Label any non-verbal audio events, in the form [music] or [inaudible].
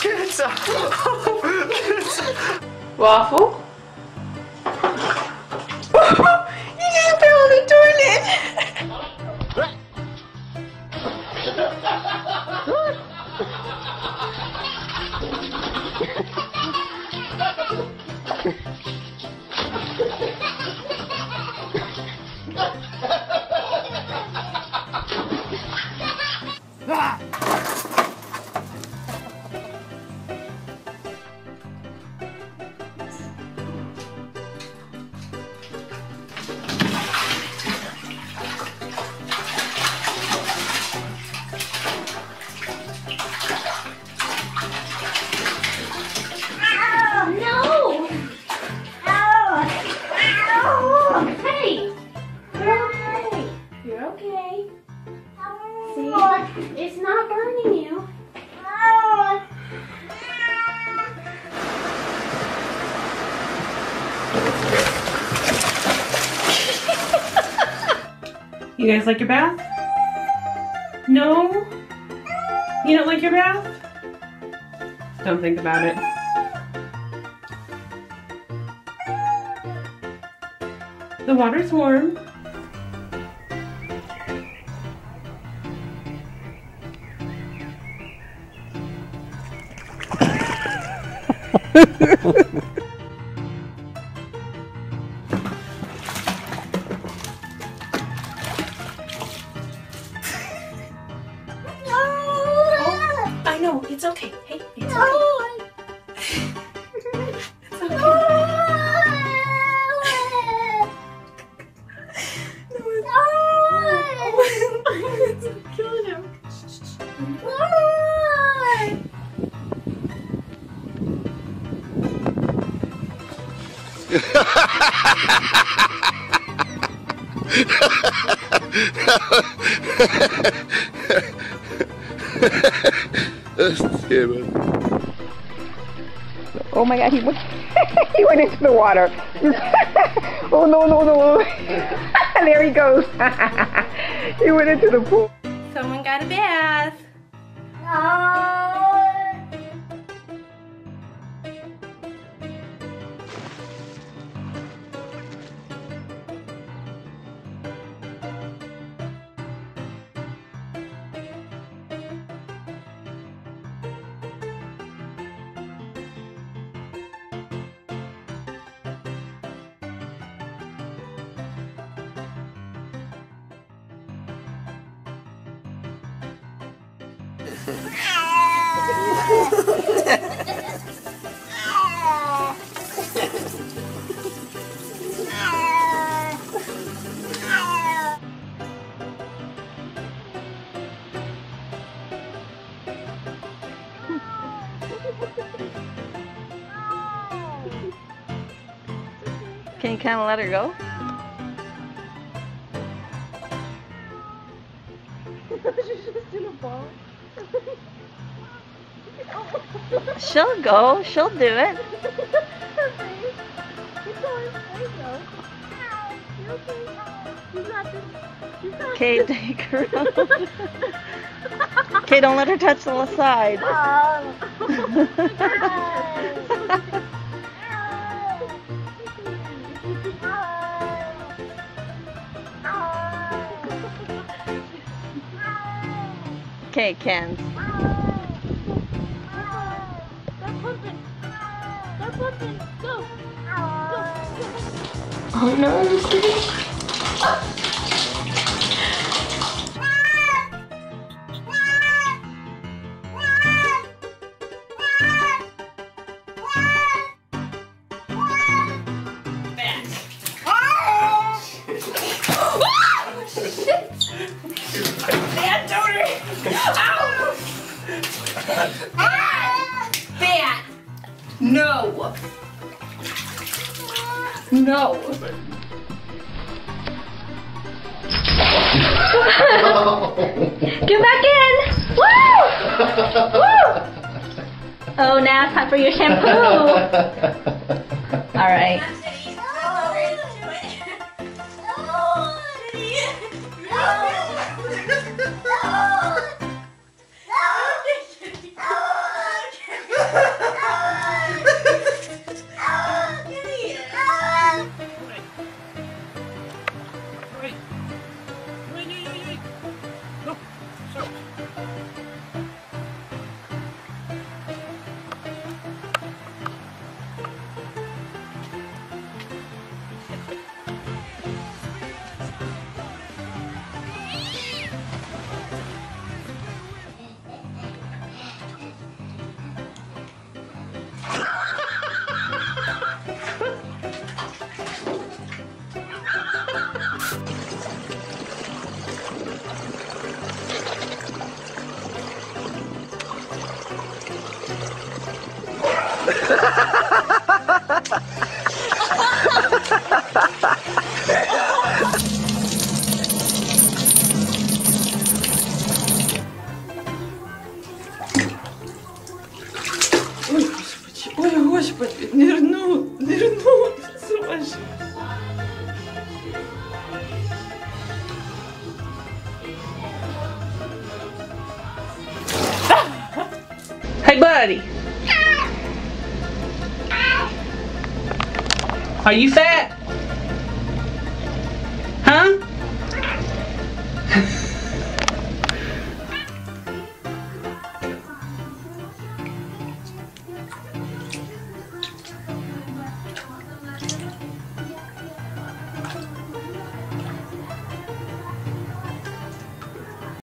Pizza! [laughs] Waffle? [laughs] you just fell in the toilet! You guys like your bath? No? You don't like your bath? Don't think about it. The water's warm. [laughs] I know, it's okay. Hey, it's okay. It's okay. it's killing him. [laughs] yeah, man. Oh my god, he went, [laughs] he went into the water. [laughs] oh no, no, no. there he goes. he went into the pool. Someone got a bath. Can you kind of let her go? She'll go. She'll do it. Okay, [laughs] take her out. Okay, don't let her touch the side. Oh. Okay, Ken. Oh no. No! Get back in! Woo! Woo! Oh, now it's time for your shampoo. [laughs] All right. Are you fat? Huh?